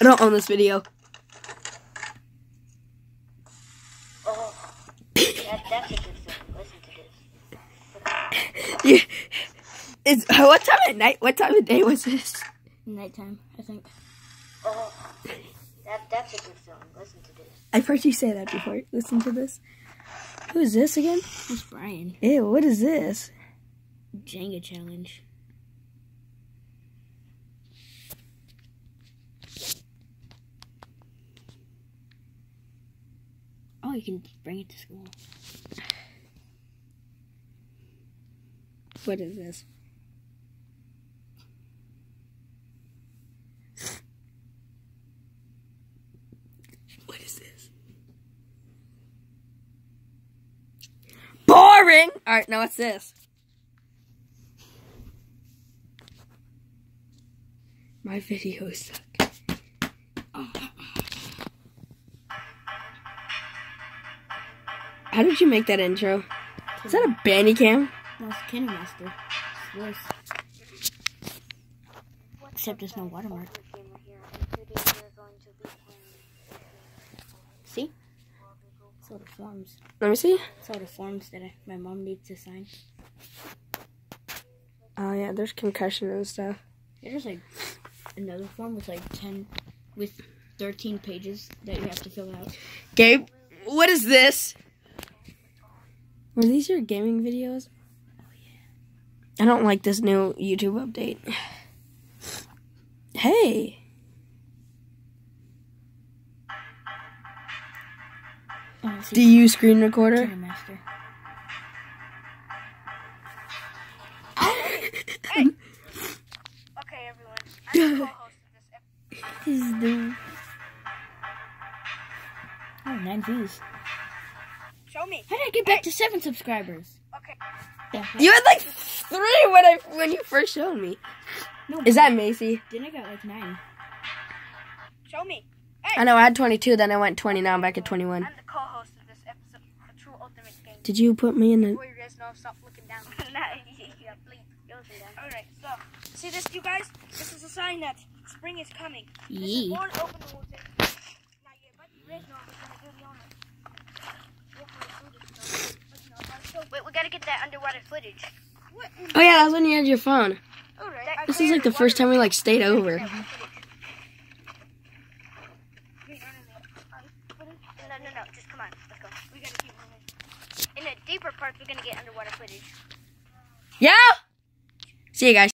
I don't own this video. Oh, that, that's a good song. Listen to this. Yeah. It's what time of night? What time of day was this? Nighttime, I think. Oh, that, that's a good song. Listen to this. I've heard you say that before. Listen to this. Who is this again? Who's Brian? Ew, what is this? Jenga challenge. You can bring it to school. What is this? What is this? Boring! Alright, now what's this? My videos suck. Oh. How did you make that intro? Is that a Bandicam? No, it's KineMaster. It's voice. Except there's no watermark. See? It's all the forms. Let me see. It's all the forms that I, my mom needs to sign. Oh yeah, there's concussion and stuff. There's like another form with like 10, with 13 pages that you have to fill out. Gabe, what is this? Were these your gaming videos? Oh, yeah. I don't like this new YouTube update. Hey. Oh, Do you screen recorder? KineMaster. Okay, everyone. I'm the co-host of this episode. He's the Oh, nine views. Show me. How did I get back to seven subscribers? Okay. Yeah. You had like three when I when you first showed me. No, Is that Macy? Then I got like nine. Show me. I know I had 22, then I went 20. Now I'm back at 21. I'm the co-host of this episode of True Ultimate Game. Did you put me in the? Before you guys know, stop looking down. yeah, bleep. You're looking down. Alright, so, see this, you guys? This is a sign that spring is coming. This is one open water. Now, yeah, but you guys know we're gonna do the honor. Walk right through this, though. But, you know, but so- Wait, we gotta get that underwater footage. What? Oh yeah, that was when you had your phone. Alright. This is like the first time we like stayed over. No, no, no. Just come on. Let's go. We gotta keep moving. In the deeper parts, we're gonna get underwater footage. Yeah. See you guys.